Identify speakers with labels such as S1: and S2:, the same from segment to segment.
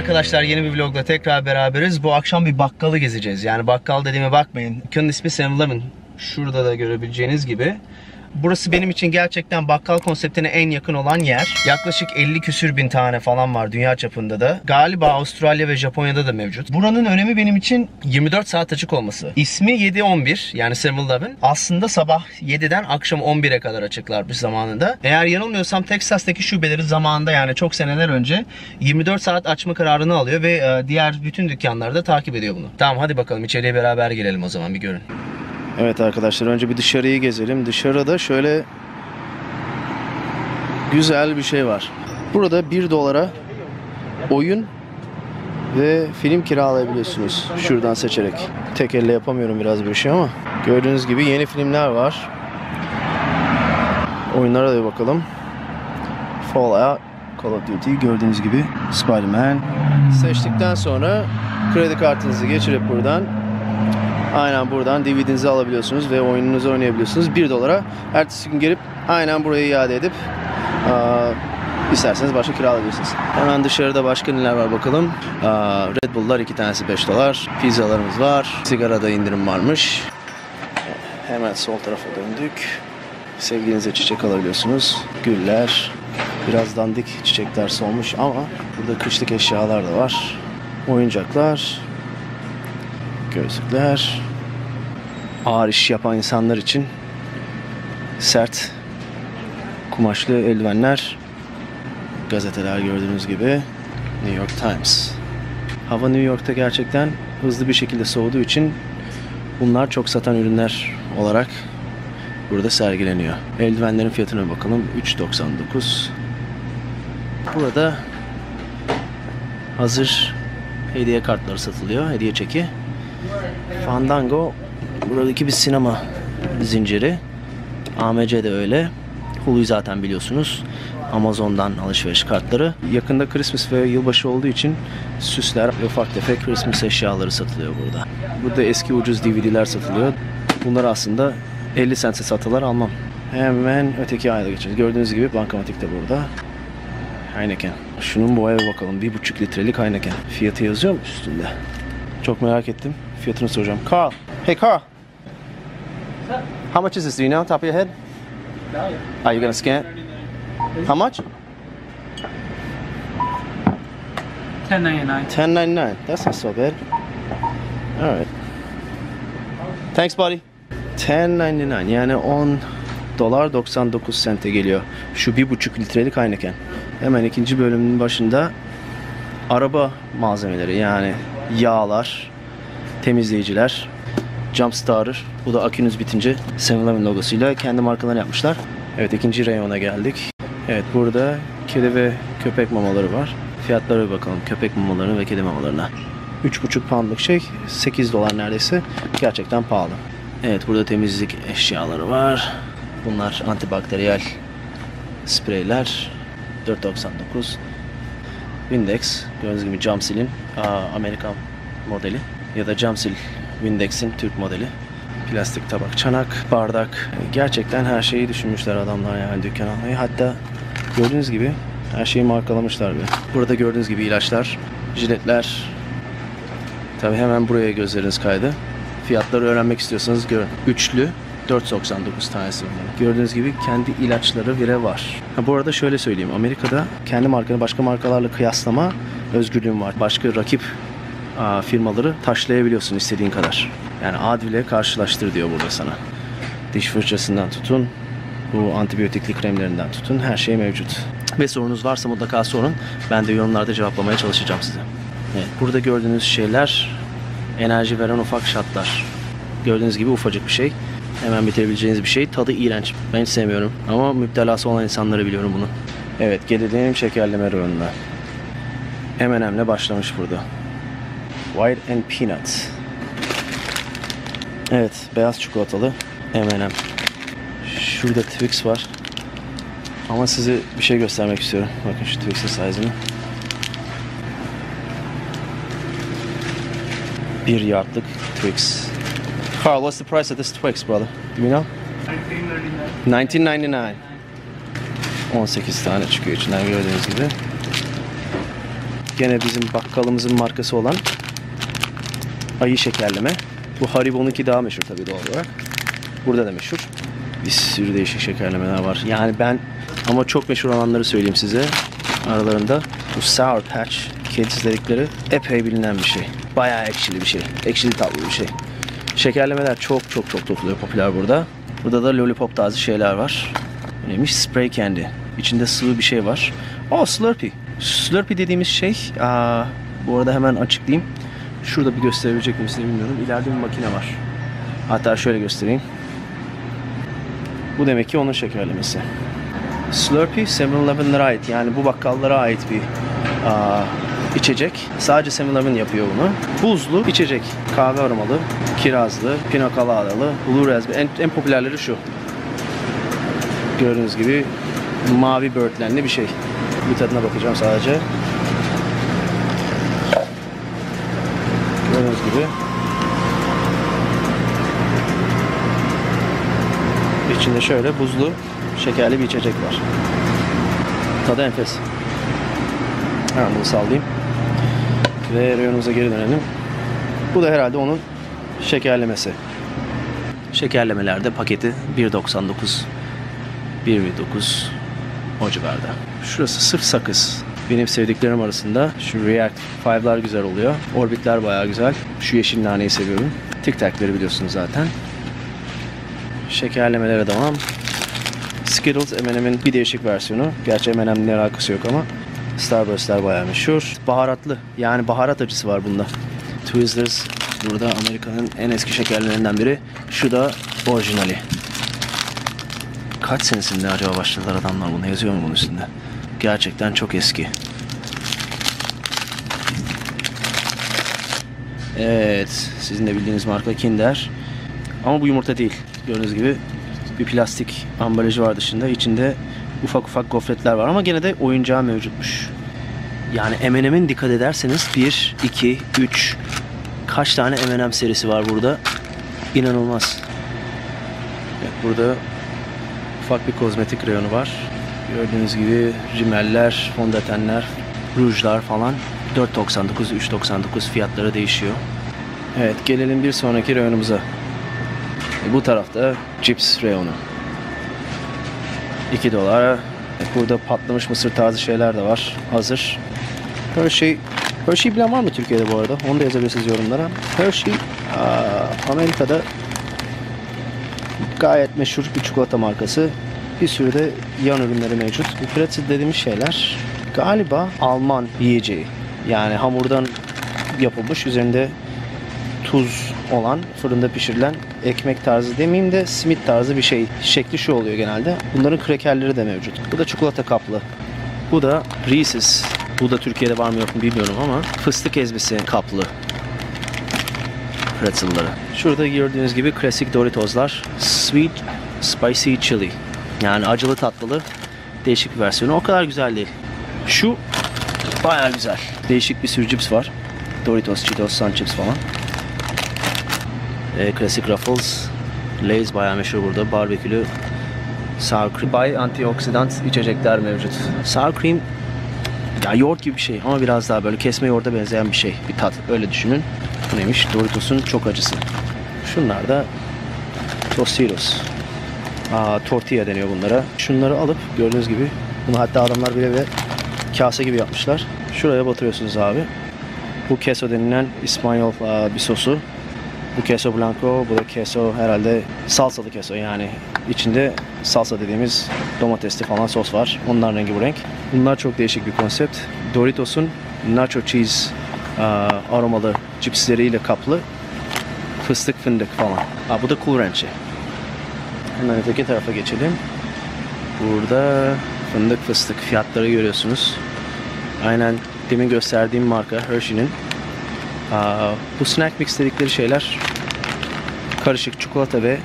S1: Arkadaşlar yeni bir vlogla tekrar beraberiz. Bu akşam bir bakkalı gezeceğiz. Yani bakkal dediğime bakmayın. Dükkanın ismi 7-Eleven. Şurada da görebileceğiniz gibi. Burası benim için gerçekten bakkal konseptine en yakın olan yer. Yaklaşık 50 küsür bin tane falan var dünya çapında da. Galiba Avustralya ve Japonya'da da mevcut. Buranın önemi benim için 24 saat açık olması. İsmi 7-11 yani 7-Eleven. Aslında sabah 7'den akşam 11'e kadar açıklarmış zamanında. Eğer yanılmıyorsam Texas'taki şubeleri zamanında yani çok seneler önce 24 saat açma kararını alıyor ve e, diğer bütün dükkanlarda takip ediyor bunu. Tamam hadi bakalım içeriye beraber girelim o zaman bir görün. Evet arkadaşlar önce bir dışarıyı gezelim. Dışarıda şöyle güzel bir şey var. Burada 1 dolara oyun ve film kiralayabiliyorsunuz şuradan seçerek. Tek elle yapamıyorum biraz bir şey ama gördüğünüz gibi yeni filmler var. Oyunlara da bakalım. Fallout, Call of Duty gördüğünüz gibi Spider-Man. Seçtikten sonra kredi kartınızı geçirip buradan Aynen buradan DVD'nizi alabiliyorsunuz ve oyununuzu oynayabiliyorsunuz. 1 dolara ertesi gün gelip aynen burayı iade edip aa, isterseniz başka kiralayabilirsiniz. Hemen dışarıda başka neler var bakalım. Aa, Red Bull'lar iki tanesi 5 dolar. Pizzalarımız var. Sigarada indirim varmış. Hemen sol tarafa döndük. Sevgilinize çiçek alabiliyorsunuz. Güller. Biraz dandik çiçekler solmuş ama burada kışlık eşyalar da var. Oyuncaklar, gözlükler ağır iş yapan insanlar için sert kumaşlı eldivenler gazeteler gördüğünüz gibi New York Times. Hava New York'ta gerçekten hızlı bir şekilde soğuduğu için bunlar çok satan ürünler olarak burada sergileniyor. Eldivenlerin fiyatına bakalım. 3.99 burada hazır hediye kartları satılıyor hediye çeki Fandango buradaki bir sinema zinciri. AMC de öyle. Hulu'yu zaten biliyorsunuz. Amazon'dan alışveriş kartları. Yakında Christmas ve yılbaşı olduğu için süsler ve ufak tefek Christmas eşyaları satılıyor burada. Burada eski ucuz DVD'ler satılıyor. Bunlar aslında 50 cent'e satılar almam. Hemen öteki ayda geçeceğiz. Gördüğünüz gibi bankamatik de burada. Heineken. Şunun boyaya bakalım. 1,5 litrelik Heineken. Fiyatı yazıyor mu üstünde? Çok merak ettim. Fiyatını soracağım. Carl. Hey Carl. How much is this? Do you know top of your head? Are you gonna scan it? How much?
S2: 1099.
S1: 10.99. That's not so bad. All right. Thanks buddy. 10.99 yani 10 dolar 99 sente geliyor. Şu bir buçuk litrelik Heineken. Hemen ikinci bölümün başında araba malzemeleri yani yağlar, temizleyiciler, Jumpstarter. Bu da akünüz bitince 7-Eleven logosuyla kendi markalarını yapmışlar. Evet ikinci reyona geldik. Evet burada kedi ve köpek mamaları var. Fiyatlara bir bakalım köpek mamalarına ve kedi mamalarına. 3,5 poundlık şey 8 dolar neredeyse. Gerçekten pahalı. Evet burada temizlik eşyaları var. Bunlar antibakteriyel spreyler. 4.99. Windex gördüğünüz gibi Camsil'in aa, Amerikan modeli ya da Camsil Windex'in Türk modeli. Plastik tabak, çanak, bardak. Gerçekten her şeyi düşünmüşler adamlar yani dükkan almayı. Hatta gördüğünüz gibi her şeyi markalamışlar bile. Burada gördüğünüz gibi ilaçlar, jiletler. Tabi hemen buraya gözleriniz kaydı. Fiyatları öğrenmek istiyorsanız görün. Üçlü 4.99 tanesi bunların. Gördüğünüz gibi kendi ilaçları bile var. Ha, bu arada şöyle söyleyeyim. Amerika'da kendi markanı başka markalarla kıyaslama özgürlüğün var. Başka rakip firmaları taşlayabiliyorsun istediğin kadar. Yani Advil'e karşılaştır diyor burada sana. Diş fırçasından tutun, bu antibiyotikli kremlerinden tutun her şey mevcut. Ve sorunuz varsa mutlaka sorun. Ben de yorumlarda cevaplamaya çalışacağım size. Evet, burada gördüğünüz şeyler enerji veren ufak şatlar. Gördüğünüz gibi ufacık bir şey. Hemen bitirebileceğiniz bir şey. Tadı iğrenç. Ben hiç sevmiyorum. Ama müptelası olan insanları biliyorum bunu. Evet gelelim şekerleme reyonuna. M&M'le başlamış burada. White and Peanut. Evet beyaz çikolatalı M&M. Şurada Twix var. Ama size bir şey göstermek istiyorum. Bakın şu Twix'in size'ını. Bir yardlık Twix. Carl, what's the price of this Twix, brother? Do you know? 1999. 18 tane çıkıyor içinden gördüğünüz gibi. Gene bizim bakkalımızın markası olan ayı şekerleme. Bu Haribo'nunki daha meşhur tabii doğal olarak. Burada da meşhur. Bir sürü değişik şekerlemeler var. Yani ben ama çok meşhur olanları söyleyeyim size. Aralarında bu Sour Patch Kids dedikleri epey bilinen bir şey. Bayağı ekşili bir şey. Ekşili tatlı bir şey. Şekerlemeler çok çok çok tutuluyor popüler burada. Burada da lollipop tarzı şeyler var. Neymiş? Spray candy. İçinde sıvı bir şey var. Oh Slurpee. Slurpee dediğimiz şey, aa, bu arada hemen açıklayayım. Şurada bir gösterebilecek miyim size bilmiyorum. İleride bir makine var. Hatta şöyle göstereyim. Bu demek ki onun şekerlemesi. Slurpee 7-Eleven'lara ait yani bu bakkallara ait bir aa, içecek. Sadece 7-Eleven yapıyor bunu. Buzlu içecek. Kahve aromalı, kirazlı, pina coladalı, blue raspberry. En, en popülerleri şu. Gördüğünüz gibi mavi böğürtlenli bir şey. Bir tadına bakacağım sadece. Gördüğünüz gibi. İçinde şöyle buzlu, şekerli bir içecek var. Tadı enfes. Hemen bunu sallayayım. Ve reyonumuza geri dönelim. Bu da herhalde onun şekerlemesi. Şekerlemelerde paketi 1.99 1.9 o civarda. Şurası sırf sakız. Benim sevdiklerim arasında şu React 5'lar güzel oluyor. Orbitler bayağı güzel. Şu yeşil naneyi seviyorum. Tic Tac'leri biliyorsunuz zaten. Şekerlemelere devam. Skittles M&M'in bir değişik versiyonu. Gerçi M&M'le alakası yok ama Starburst'ler bayağı meşhur. Baharatlı. Yani baharat acısı var bunda. Twizzlers burada Amerika'nın en eski şekerlerinden biri. Şu da orijinali. Kaç senesinde acaba başladılar adamlar bunu? Yazıyor mu bunun üstünde? Gerçekten çok eski. Evet, sizin de bildiğiniz marka Kinder. Ama bu yumurta değil. Gördüğünüz gibi bir plastik ambalajı var dışında. İçinde ufak ufak gofretler var ama gene de oyuncağı mevcutmuş. Yani M&M'in dikkat ederseniz 1, 2, 3 kaç tane M&M serisi var burada. İnanılmaz. Evet, burada ufak bir kozmetik reyonu var. Gördüğünüz gibi rimeller, fondötenler, rujlar falan 4.99, 3.99 fiyatları değişiyor. Evet gelelim bir sonraki reyonumuza. E, Bu tarafta cips reyonu. 2 dolar. E, Burada patlamış mısır tarzı şeyler de var. Hazır. Hershey. Hershey bilen var mı Türkiye'de bu arada? Onu da yazabilirsiniz yorumlara. Hershey Amerika'da gayet meşhur bir çikolata markası. Bir sürü de yan ürünleri mevcut. Pretzel dediğimiz şeyler galiba Alman yiyeceği. Yani hamurdan yapılmış. Üzerinde tuz olan, fırında pişirilen ekmek tarzı demeyeyim de simit tarzı bir şey. Şekli şu oluyor genelde. Bunların krekerleri de mevcut. Bu da çikolata kaplı. Bu da Reese's. Bu da Türkiye'de var mı yok mu bilmiyorum ama fıstık ezmesi kaplı pretzelları. Şurada gördüğünüz gibi klasik Doritos'lar. Sweet Spicy Chili. Yani acılı tatlılı değişik bir versiyonu. O kadar güzel değil. Şu bayağı güzel. Değişik bir sürü cips var. Doritos, Cheetos, Sun Chips falan. E, klasik Ruffles. Lay's bayağı meşhur burada. Barbekülü sour cream. Bay antioksidan içecekler mevcut. Sour cream ya yoğurt gibi bir şey ama biraz daha böyle kesme yoğurda benzeyen bir şey. Bir tat öyle düşünün. Bu neymiş? Doritos'un çok acısı. Şunlar da Tostitos. Aa, tortilla deniyor bunlara. Şunları alıp gördüğünüz gibi bunu hatta adamlar bile bile kase gibi yapmışlar. Şuraya batırıyorsunuz abi. Bu queso denilen İspanyol aa, bir sosu. Bu queso blanco, bu da queso herhalde salsalı queso yani içinde salsa dediğimiz domatesli falan sos var. Onların rengi bu renk. Bunlar çok değişik bir konsept. Doritos'un nacho cheese aa, aromalı cipsleriyle kaplı fıstık fındık falan. Ha, bu da Cool Ranch'i. Hemen öteki tarafa geçelim. Burada fındık fıstık fiyatları görüyorsunuz. Aynen demin gösterdiğim marka Hershey'nin. Bu snack mix dedikleri şeyler karışık çikolata ve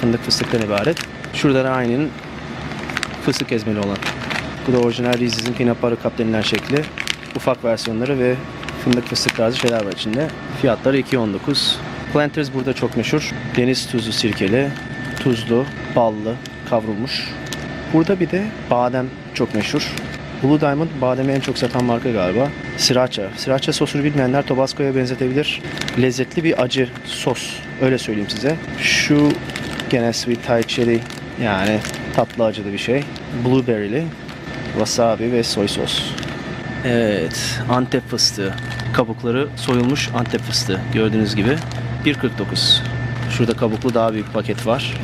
S1: fındık fıstıktan ibaret. Şurada da aynının fıstık ezmeli olan. Bu da orijinal Reese's'in peanut butter cup denilen şekli. Ufak versiyonları ve fındık fıstık tarzı şeyler var içinde. Fiyatları 2.19. Planters burada çok meşhur. Deniz tuzu sirkeli, tuzlu, ballı, kavrulmuş. Burada bir de badem çok meşhur. Blue Diamond bademi en çok satan marka galiba. Sriracha. Sriracha sosunu bilmeyenler Tabasco'ya benzetebilir. Lezzetli bir acı sos. Öyle söyleyeyim size. Şu gene sweet Thai chili yani tatlı acılı bir şey. Blueberry'li. Wasabi ve soy sos. Evet, Antep fıstığı. Kabukları soyulmuş Antep fıstığı. Gördüğünüz gibi 1.49. Şurada kabuklu daha büyük paket var.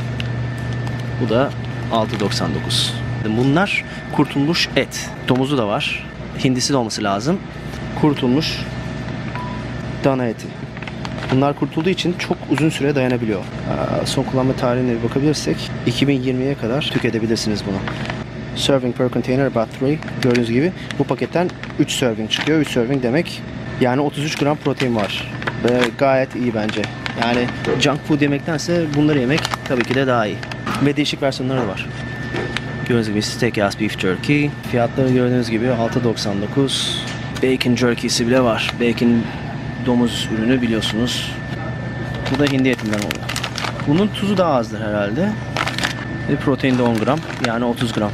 S1: Bu da 6.99. Bunlar kurtulmuş et. Domuzu da var. Hindisi de olması lazım. Kurtulmuş dana eti. Bunlar kurtulduğu için çok uzun süre dayanabiliyor. Aa, Son kullanma tarihine bir bakabilirsek 2020'ye kadar tüketebilirsiniz bunu. Serving per container about 3. Gördüğünüz gibi bu paketten 3 serving çıkıyor. 3 serving demek yani 33 gram protein var. Ve gayet iyi bence. Yani junk food yemektense bunları yemek tabii ki de daha iyi. Ve değişik versiyonları da var. Gördüğünüz gibi steakhouse beef jerky. Fiyatları gördüğünüz gibi 6.99. Bacon jerky'si bile var. Bacon domuz ürünü biliyorsunuz. Bu da hindi etinden oluyor. Bunun tuzu daha azdır herhalde. Ve protein de 10 gram. Yani 30 gram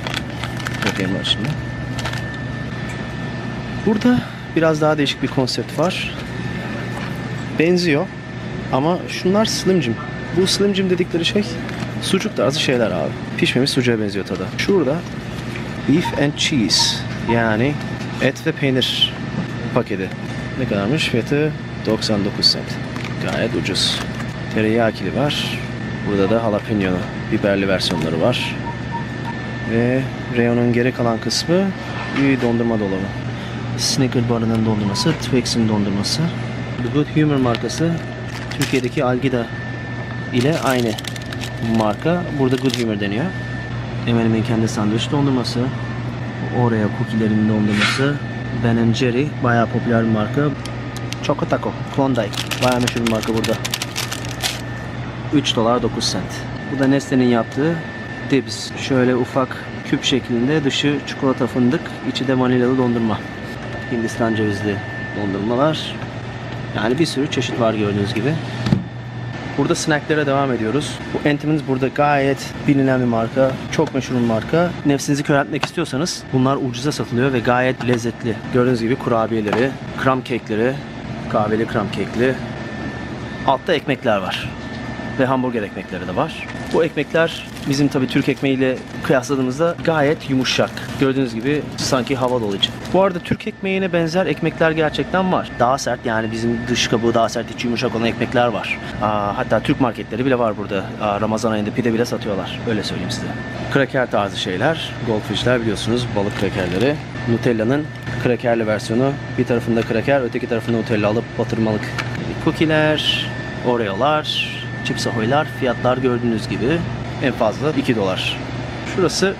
S1: protein var şimdi. Burada biraz daha değişik bir konsept var. Benziyor. Ama şunlar Slim Jim. Bu Slim Jim dedikleri şey sucuk tarzı şeyler abi. Pişmemiş sucuğa benziyor tadı. Şurada Beef and Cheese yani et ve peynir paketi. Ne kadarmış? Fiyatı 99 cent. Gayet ucuz. Teriyakili var. Burada da jalapeno biberli versiyonları var. Ve reyonun geri kalan kısmı bir dondurma dolabı. Snicker barının dondurması, Twix'in dondurması. The Good Humor markası Türkiye'deki Algida ile aynı marka. Burada Good Humor deniyor. M&M'in kendi sandviç dondurması. Oreo cookie'lerin dondurması. Ben Jerry bayağı popüler bir marka. Choco Taco, Klondike. Bayağı meşhur bir marka burada. 3 dolar 9 cent. Bu da Nestle'nin yaptığı Dibs. Şöyle ufak küp şeklinde dışı çikolata fındık, içi de vanilyalı dondurma. Hindistan cevizli dondurmalar. Yani bir sürü çeşit var gördüğünüz gibi. Burada snacklere devam ediyoruz. Bu Entenmann's burada gayet bilinen bir marka. Çok meşhur bir marka. Nefsinizi köreltmek istiyorsanız bunlar ucuza satılıyor ve gayet lezzetli. Gördüğünüz gibi kurabiyeleri, krem kekleri, kahveli krem kekli. Altta ekmekler var. Ve hamburger ekmekleri de var. Bu ekmekler bizim tabi Türk ekmeğiyle kıyasladığımızda gayet yumuşak. Gördüğünüz gibi sanki hava dolu için. Bu arada Türk ekmeğine benzer ekmekler gerçekten var. Daha sert yani bizim dış kabuğu daha sert, içi yumuşak olan ekmekler var. Aa, hatta Türk marketleri bile var burada. Aa, Ramazan ayında pide bile satıyorlar. Öyle söyleyeyim size. Kraker tarzı şeyler. Goldfish'ler biliyorsunuz balık krakerleri. Nutella'nın krakerli versiyonu. Bir tarafında kraker, öteki tarafında Nutella alıp batırmalık. Cookie'ler, Oreo'lar, Chips Ahoy'lar fiyatlar gördüğünüz gibi en fazla 2 dolar. Şurası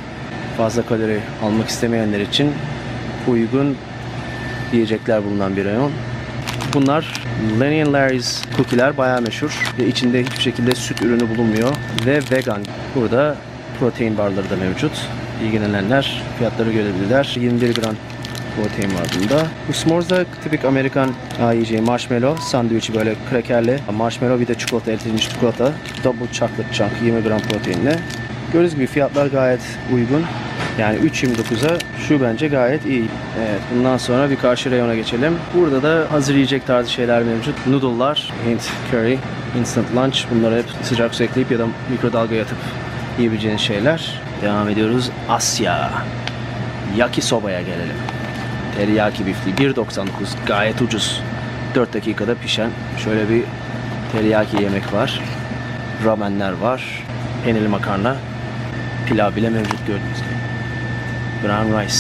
S1: fazla kalori almak istemeyenler için uygun yiyecekler bulunan bir rayon. Bunlar Lenny and Larry's cookie'ler bayağı meşhur ve içinde hiçbir şekilde süt ürünü bulunmuyor ve vegan. Burada protein barları da mevcut. İlgilenenler fiyatları görebilirler. 21 gram protein var bunda. Bu s'mores da tipik Amerikan aa, yiyeceği marshmallow sandviçi böyle krakerli. Marshmallow bir de çikolata eritilmiş çikolata. Double chocolate chunk 20 gram proteinle. Gördüğünüz gibi fiyatlar gayet uygun. Yani 3.29'a şu bence gayet iyi. Evet bundan sonra bir karşı reyona geçelim. Burada da hazır yiyecek tarzı şeyler mevcut. Noodle'lar, Hint curry, instant lunch. Bunları hep sıcak su ekleyip ya da mikrodalgaya atıp yiyebileceğiniz şeyler. Devam ediyoruz. Asya. Yakisoba'ya gelelim. Teriyaki bifli 1.99 gayet ucuz. 4 dakikada pişen şöyle bir teriyaki yemek var. Ramenler var. Peynirli makarna. Pilav bile mevcut gördüğünüz gibi. Brown rice.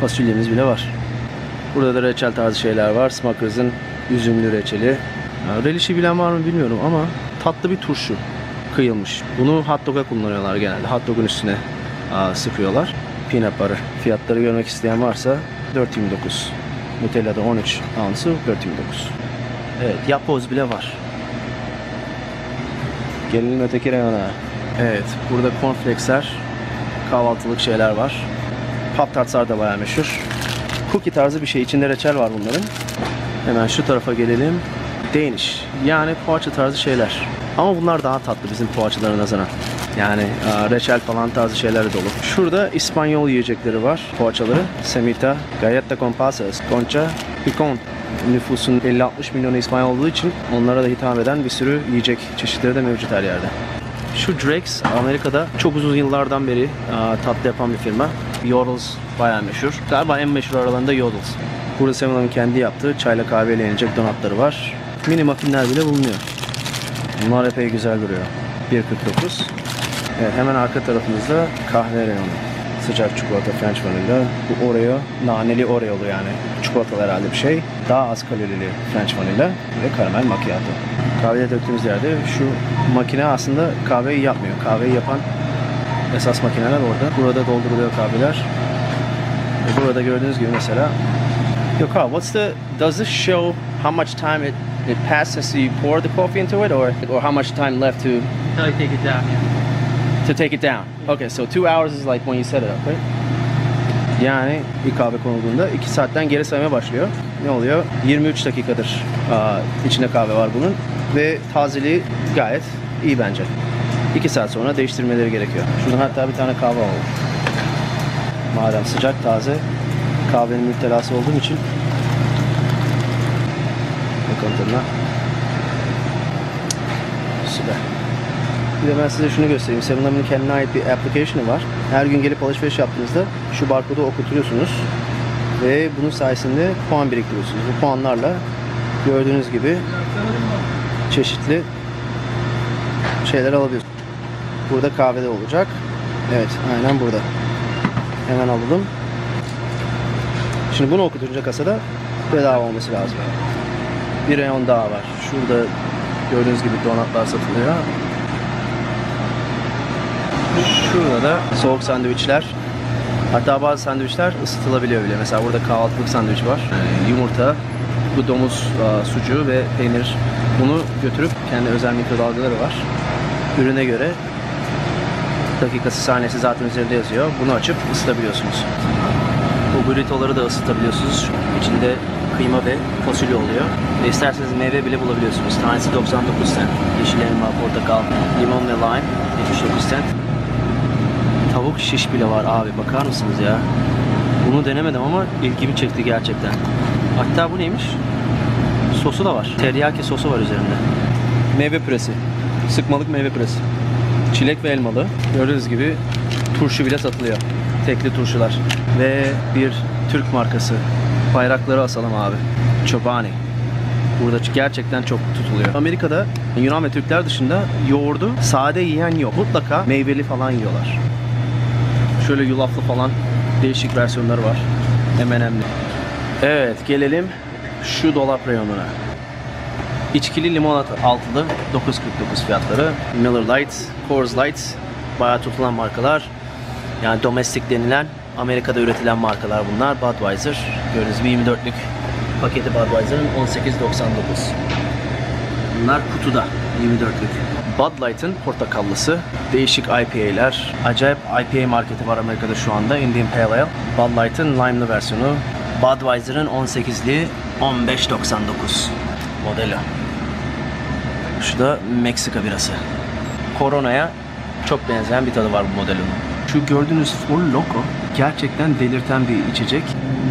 S1: Fasulyemiz bile var. Burada da reçel tarzı şeyler var. Smuckers'ın üzümlü reçeli. Ya, relişi bilen var mı bilmiyorum ama tatlı bir turşu kıyılmış. Bunu hot dog'a kullanıyorlar genelde. Hot dog'un üstüne sıkıyorlar. Peanut butter. Fiyatları görmek isteyen varsa 4.29. Nutella'da 13 ounce'u 4.29. Evet, yapoz bile var. Gelelim öteki reyona. Evet, burada cornflakesler, kahvaltılık şeyler var. Pop tartslar da bayağı meşhur. Cookie tarzı bir şey. İçinde reçel var bunların. Hemen şu tarafa gelelim. Danish. Yani poğaça tarzı şeyler. Ama bunlar daha tatlı bizim poğaçalara nazaran. Yani e, reçel falan tarzı şeyler dolu. Şurada İspanyol yiyecekleri var. Poğaçaları. Semita, galleta con pasas, concha, picon. Nüfusun 50-60 milyonu İspanyol olduğu için onlara da hitap eden bir sürü yiyecek çeşitleri de mevcut her yerde. Şu Drex Amerika'da çok uzun yıllardan beri e, tatlı yapan bir firma. Yodels bayağı meşhur. Galiba en meşhur aralarında Yodels. Burada 7-Eleven kendi yaptığı çayla kahveyle yenecek donatları var. Mini muffinler bile bulunuyor. Bunlar epey güzel duruyor. 1.49. Evet, hemen arka tarafımızda kahve reyonu. Sıcak çikolata, French vanilla. Bu Oreo, naneli Oreo'lu yani. Çikolatalı herhalde bir şey. Daha az kalorili French vanilla ve karamel macchiato. Kahveye döktüğümüz yerde şu makine aslında kahveyi yapmıyor. Kahveyi yapan esas makineler orada. Burada dolduruluyor kahveler. Ve burada gördüğünüz gibi mesela Yo, Carl, what's the? Does this show how much time it it passes as you pour the coffee into it, or or how much time left to
S2: Until you take it down. Yeah.
S1: To take it down? Okay, so two hours is like when you set it up, right? Yani bir kahve konulduğunda 2 saatten geri saymaya başlıyor. Ne oluyor? 23 dakikadır aa, içinde kahve var bunun ve tazeliği gayet iyi bence. 2 saat sonra değiştirmeleri gerekiyor. Şuradan hatta bir tane kahve alalım. Madem sıcak taze kahvenin müptelası olduğum için bakalım tadına. Süper. Bir de ben size şunu göstereyim. 7-Eleven'ın kendine ait bir application'ı var. Her gün gelip alışveriş yaptığınızda şu barkodu okutuyorsunuz. Ve bunun sayesinde puan biriktiriyorsunuz. Bu puanlarla gördüğünüz gibi çeşitli şeyler alabiliyorsunuz. Burada kahvede olacak. Evet, aynen burada. Hemen alalım. Şimdi bunu okutunca kasada bedava olması lazım. Bir reyon daha var. Şurada gördüğünüz gibi donatlar satılıyor. Şurada da soğuk sandviçler. Hatta bazı sandviçler ısıtılabiliyor bile. Mesela burada kahvaltılık sandviç var. Yumurta, bu domuz sucuğu ve peynir. Bunu götürüp kendi özel mikrodalgaları var. Ürüne göre dakikası saniyesi zaten üzerinde yazıyor. Bunu açıp ısıtabiliyorsunuz. Bu burritoları da ısıtabiliyorsunuz. İçinde kıyma ve fasulye oluyor. Ve isterseniz meyve bile bulabiliyorsunuz. Tanesi 99 cent. Yeşil elma, portakal, limon ve lime 79 cent. Tavuk şiş bile var abi bakar mısınız ya? Bunu denemedim ama ilgimi çekti gerçekten. Hatta bu neymiş? Sosu da var. Teriyaki sosu var üzerinde. Meyve püresi. Sıkmalık meyve püresi. Çilek ve elmalı. Gördüğünüz gibi turşu bile satılıyor. Tekli turşular. Ve bir Türk markası. Bayrakları asalım abi. Çobani. Burada gerçekten çok tutuluyor. Amerika'da Yunan ve Türkler dışında yoğurdu sade yiyen yok. Mutlaka meyveli falan yiyorlar. Şöyle yulaflı falan değişik versiyonları var. M&M'li. Evet gelelim şu dolap reyonuna. İçkili limonata altılı 9.49 fiyatları. Miller Lite, Coors Light bayağı tutulan markalar. Yani domestic denilen Amerika'da üretilen markalar bunlar. Budweiser gördüğünüz gibi 24'lük paketi Budweiser'ın 18.99. Bunlar kutuda 24'lük. Bud Light'ın portakallısı, değişik IPA'ler, acayip IPA marketi var Amerika'da şu anda. Indian Pale Ale. Bud Light'ın lime'lı versiyonu. Budweiser'ın 18'li 15.99 modeli. Şu da Meksika birası. Corona'ya çok benzeyen bir tadı var bu modelin. Şu gördüğünüz Four Loco gerçekten delirten bir içecek.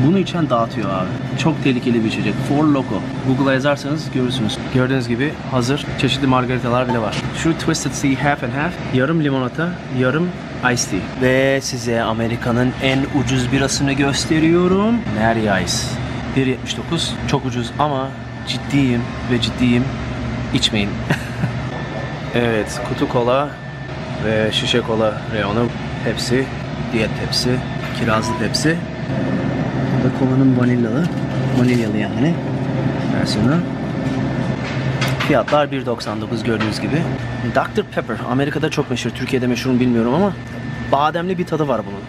S1: Bunu içen dağıtıyor abi. Çok tehlikeli bir içecek. Four Loco. Google'a yazarsanız görürsünüz. Gördüğünüz gibi hazır çeşitli margaritalar bile var. Şu Twisted Tea Half and Half yarım limonata, yarım Ice Tea. Ve size Amerika'nın en ucuz birasını gösteriyorum. Mary Ice. 1.79. Çok ucuz ama ciddiyim ve ciddiyim. İçmeyin. evet, kutu kola ve şişe kola reyonu Pepsi, diyet Pepsi, kirazlı Pepsi. Bu da kolanın vanilyalı, vanilyalı yani versiyonu. Fiyatlar 1.99 gördüğünüz gibi. Dr. Pepper Amerika'da çok meşhur, Türkiye'de meşhur mu bilmiyorum ama bademli bir tadı var bunun.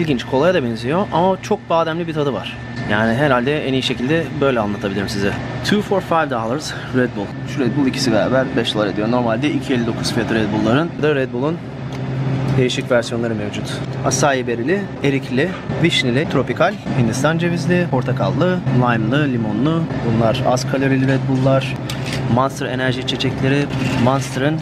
S1: İlginç, kolaya da benziyor ama çok bademli bir tadı var. Yani herhalde en iyi şekilde böyle anlatabilirim size. 2 for 5 dollars Red Bull. Şu Red Bull ikisi beraber 5 dolar ediyor. Normalde 2.59 fiyatı Red Bull'ların. Bu da Red Bull'un değişik versiyonları mevcut. Acai berili, erikli, vişneli, tropikal, hindistan cevizli, portakallı, lime'lı, limonlu. Bunlar az kalorili Red Bull'lar. Monster enerji içecekleri. Monster'ın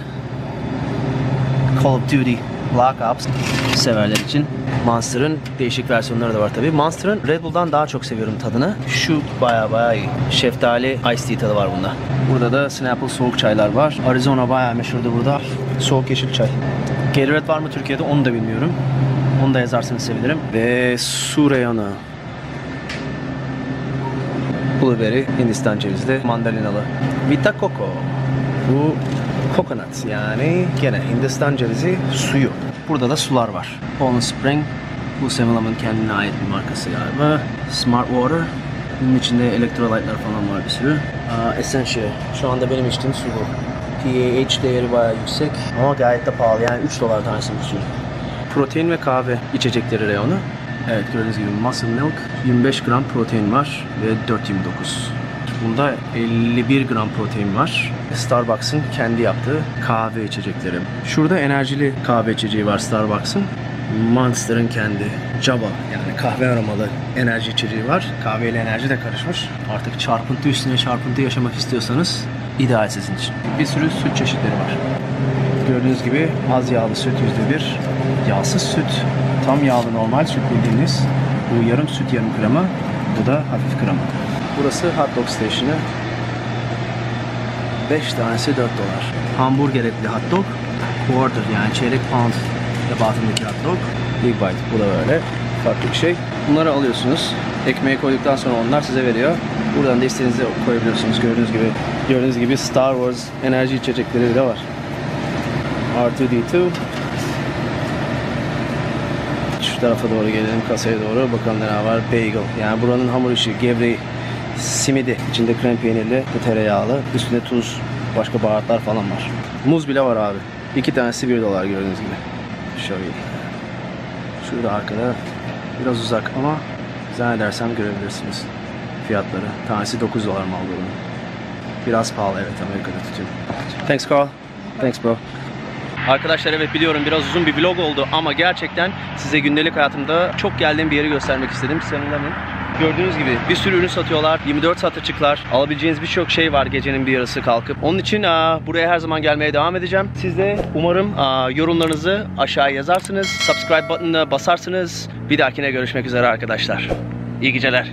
S1: Call of Duty Black Ops severler için. Monster'ın değişik versiyonları da var tabi. Monster'ın Red Bull'dan daha çok seviyorum tadını. Şu baya baya iyi. Şeftali Ice Tea tadı var bunda. Burada da Snapple soğuk çaylar var. Arizona baya meşhurdu burada. Soğuk yeşil çay. Gatorade var mı Türkiye'de onu da bilmiyorum. Onu da yazarsanız sevinirim. Ve su reyonu. Blueberry, Hindistan cevizli, mandalinalı. Vita Coco. Bu coconut yani gene Hindistan cevizi suyu. Burada da sular var. Poland Spring. Bu 7-Eleven kendine ait bir markası galiba. Smart Water. Bunun içinde elektrolytlar falan var bir sürü. Aa, Essential. Şu anda benim içtiğim su bu. pH değeri bayağı yüksek ama gayet de pahalı yani 3 dolar tanesi suyu. Protein ve kahve içecekleri reyonu. Evet gördüğünüz gibi Muscle Milk 25 gram protein var ve 4.29. Bunda 51 gram protein var. Starbucks'ın kendi yaptığı kahve içecekleri. Şurada enerjili kahve içeceği var Starbucks'ın. Monster'ın kendi Java yani kahve aromalı enerji içeceği var. Kahve ile enerji de karışmış. Artık çarpıntı üstüne çarpıntı yaşamak istiyorsanız ideal sizin için. Bir sürü süt çeşitleri var. Gördüğünüz gibi az yağlı süt %1, yağsız süt, tam yağlı normal süt bildiğiniz. Bu yarım süt yarım krema, bu da hafif krema. Burası hot dog station'ı. 5 tanesi 4 dolar. Hamburger etli hot dog, quarter yani çeyrek pound ebatındaki hot dog. Big bite bu da böyle farklı bir şey. Bunları alıyorsunuz. Ekmeğe koyduktan sonra onlar size veriyor. Buradan da istediğinizi koyabiliyorsunuz. Gördüğünüz gibi gördüğünüz gibi Star Wars enerji içecekleri de var. R2D2 Şu tarafa doğru gelelim kasaya doğru. Bakalım ne var. Bagel. Yani buranın hamur işi gevreği simidi içinde krem peynirli tereyağlı. Üstünde tuz başka baharatlar falan var. Muz bile var abi. İki tanesi 1 dolar gördüğünüz gibi. Şöyle. Şurada arkada biraz uzak ama zannedersem görebilirsiniz fiyatları. Tanesi 9 dolar mal bunun biraz pahalı evet Amerika'da tutuyor thanks Carl thanks bro Arkadaşlar evet biliyorum biraz uzun bir vlog oldu ama gerçekten size gündelik hayatımda çok geldiğim bir yeri göstermek istedim. Seninlemin. Gördüğünüz gibi bir sürü ürün satıyorlar. 24 saat açıklar. Alabileceğiniz birçok şey var gecenin bir yarısı kalkıp. Onun için aa, buraya her zaman gelmeye devam edeceğim. Siz de umarım aa, yorumlarınızı aşağıya yazarsınız. Subscribe butonuna basarsınız. Bir dahakine görüşmek üzere arkadaşlar. İyi geceler.